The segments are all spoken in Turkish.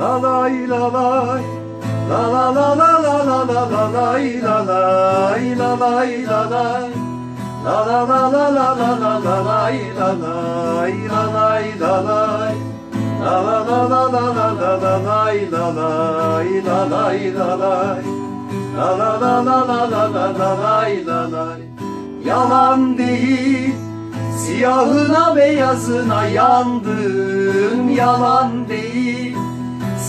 La lay la lay La la la la la la la la lay la lay La lay la lay La la la la la la la la lay la lay La lay la lay La la la la la la la la lay la lay La lay la lay La la la la la la la la lay la lay Yalan değil Siyahına beyazına yandım Yalan değil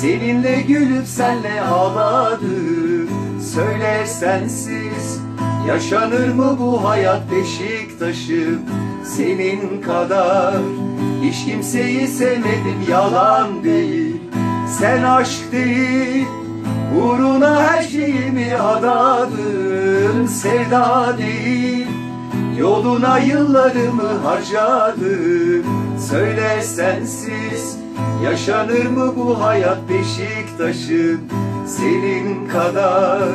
Seninle gülüp senle ağladım. Söyle sensiz Yaşanır mı bu hayat Beşiktaş'ım? Senin kadar Hiç kimseyi sevmedim yalan değil. Sen aşk değil Uğruna her şeyimi adadım. Sevda değil Yoluna yıllarımı harcadım Söyle sensiz Yaşanır mı bu hayat Beşiktaş'ım Senin kadar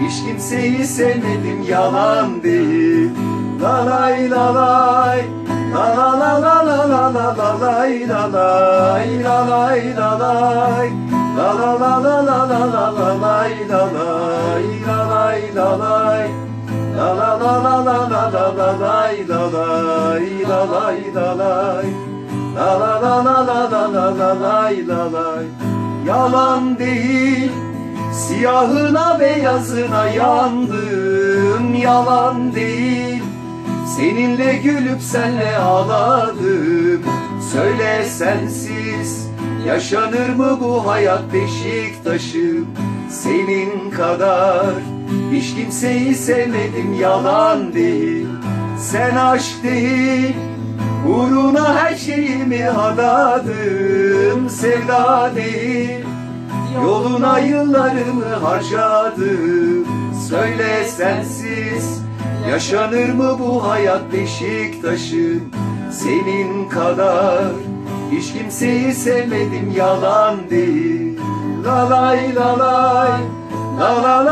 Hiç kimseyi sevmedim yalan değil La lay la La la la la la la la la lay la lay La lay la lay La la la la la la la la lay la lay La lay la lay La la la la la la la la lay la lay La lay la lay La la la la la la la la lay la lay Yalan değil Siyahına beyazına yandım Yalan değil Seninle gülüp senle ağladım Söyle sensiz Yaşanır mı bu hayat Beşiktaş'ım Senin kadar Hiç kimseyi sevmedim yalan değil. Sen aşk değil Uğruna her şeyimi adadım. Sevda değil Yoluna yıllarımı harcadım. Söyle sensiz Yaşanır mı bu hayat Beşiktaş'ım Senin kadar Hiç kimseyi sevmedim yalan değil. La lay la lay La la la la la la